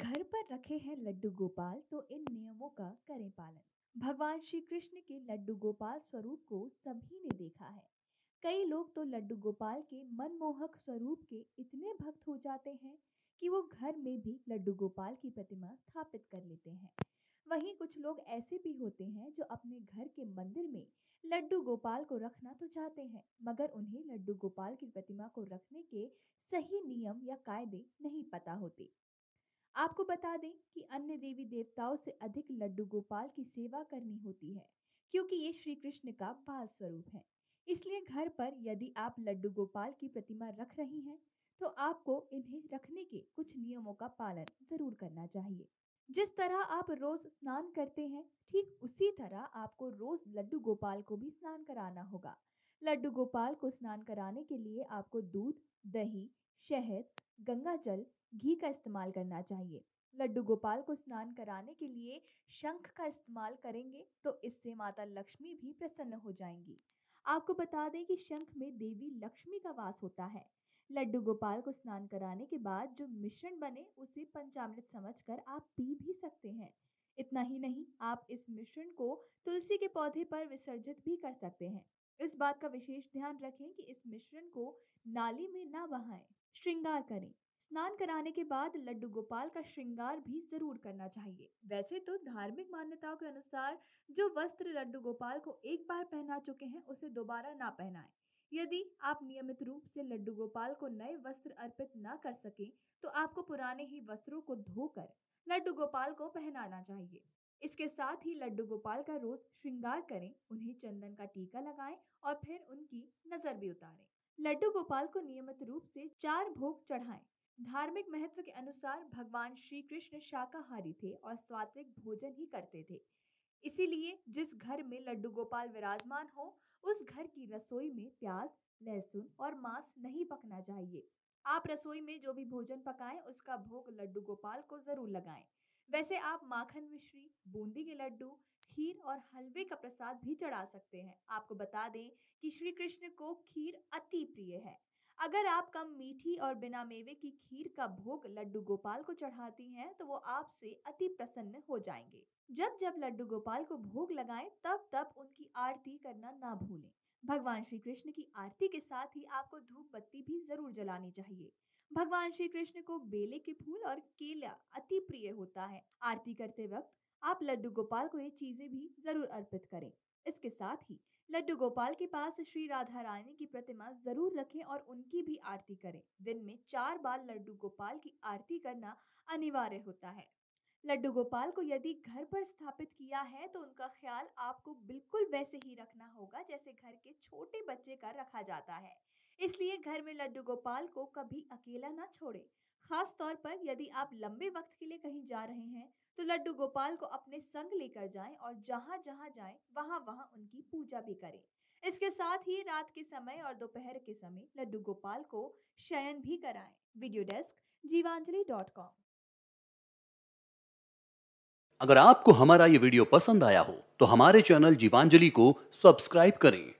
घर पर रखे हैं लड्डू गोपाल तो इन नियमों का करें पालन। भगवान श्री कृष्ण के लड्डू गोपाल स्वरूप को सभी ने देखा है। कई लोग तो लड्डू गोपाल के मनमोहक स्वरूप के इतने भक्त हो जाते हैं कि वो घर में भी लड्डू गोपाल की प्रतिमा स्थापित कर लेते हैं। वहीं कुछ लोग ऐसे भी होते हैं जो अपने घर के मंदिर में लड्डू गोपाल को रखना तो चाहते हैं, मगर उन्हें लड्डू गोपाल की प्रतिमा को रखने के सही नियम या कायदे नहीं पता होते। आपको बता दें कि अन्य देवी देवताओं से अधिक लड्डू गोपाल की सेवा करनी होती है, क्योंकि ये श्री कृष्ण का बाल स्वरूप है। इसलिए घर पर यदि आप लड्डू गोपाल की प्रतिमा रख रही हैं तो आपको इन्हें रखने के कुछ नियमों का पालन ज़रूर करना चाहिए। जिस तरह आप रोज स्नान करते हैं, ठीक उसी तरह आपको रोज लड्डू गोपाल को भी स्नान कराना होगा। लड्डू गोपाल को स्नान कराने के लिए आपको दूध, दही, शहद, गंगा जल, घी का इस्तेमाल करना चाहिए। लड्डू गोपाल को स्नान कराने के लिए शंख का इस्तेमाल करेंगे तो इससे माता लक्ष्मी भी प्रसन्न हो जाएँगी। आपको बता दें कि शंख में देवी लक्ष्मी का वास होता है। लड्डू गोपाल को स्नान कराने के बाद जो मिश्रण बने उसे पंचामृत समझकर आप पी भी सकते हैं। इतना ही नहीं, आप इस मिश्रण को तुलसी के पौधे पर विसर्जित भी कर सकते हैं। इस बात का विशेष ध्यान रखें कि इस मिश्रण को नाली में ना बहाएँ, श्रृंगार करें। स्नान कराने के बाद लड्डू गोपाल का श्रृंगार भी ज़रूर करना चाहिए। वैसे तो धार्मिक मान्यताओं के अनुसार जो वस्त्र लड्डू गोपाल को एक बार पहना चुके हैं, उसे दोबारा ना पहनाएँ। यदि आप नियमित रूप से लड्डू गोपाल को नए वस्त्र अर्पित न कर सके तो आपको पुराने ही वस्त्रों को धोकर लड्डू गोपाल को पहनाना चाहिए। इसके साथ ही लड्डू गोपाल का रोज श्रृंगार करें, उन्हें चंदन का टीका लगाएँ और फिर उनकी नज़र भी उतारें। लड्डू गोपाल को नियमित रूप से चार भोग चढ़ाएँ। धार्मिक महत्व के अनुसार भगवान श्री कृष्ण शाकाहारी थे और सात्विक भोजन ही करते थे। इसीलिए जिस घर में लड्डू गोपाल विराजमान हो, उस घर की रसोई में प्याज, लहसुन और मांस नहीं पकना चाहिए। आप रसोई में जो भी भोजन पकाएँ, उसका भोग लड्डू गोपाल को ज़रूर लगाएँ। वैसे आप माखन मिश्री, बूंदी के लड्डू, खीर और हलवे का प्रसाद भी चढ़ा सकते हैं। आपको बता दें कि श्री कृष्ण को खीर अति प्रिय है। अगर आप कम मीठी और बिना मेवे की खीर का भोग लड्डू गोपाल को चढ़ाती हैं तो वो आपसे अति प्रसन्न हो जाएँगे। जब जब लड्डू गोपाल को भोग लगाएँ, तब तब उनकी आरती करना ना भूलें। भगवान श्री कृष्ण की आरती के साथ ही आपको धूप बत्ती भी ज़रूर जलानी चाहिए। भगवान श्री कृष्ण को बेले के फूल और केला अति प्रिय होता है। आरती करते वक्त आप लड्डू गोपाल को ये चीज़ें भी ज़रूर अर्पित करें इसके साथ ही लड्डू गोपाल के पास श्री राधा रानी की प्रतिमा ज़रूर रखें और उनकी भी आरती करें। दिन में चार बार लड्डू गोपाल की आरती करना अनिवार्य होता है। लड्डू गोपाल को यदि घर पर स्थापित किया है तो उनका ख्याल आपको बिल्कुल वैसे ही रखना होगा, जैसे घर के छोटे बच्चे का रखा जाता है। इसलिए घर में लड्डू गोपाल को कभी अकेला ना छोड़े। खास तौर पर यदि आप लंबे वक्त के लिए कहीं जा रहे हैं तो लड्डू गोपाल को अपने संग लेकर जाएँ और जहाँ जहाँ जाएँ, वहाँ वहाँ उनकी पूजा भी करें। इसके साथ ही रात के समय और दोपहर के समय लड्डू गोपाल को शयन भी कराएँ। Video desk, Jeevanjali dot com. अगर आपको हमारा ये वीडियो पसंद आया हो तो हमारे चैनल जीवांजलि को सब्सक्राइब करें।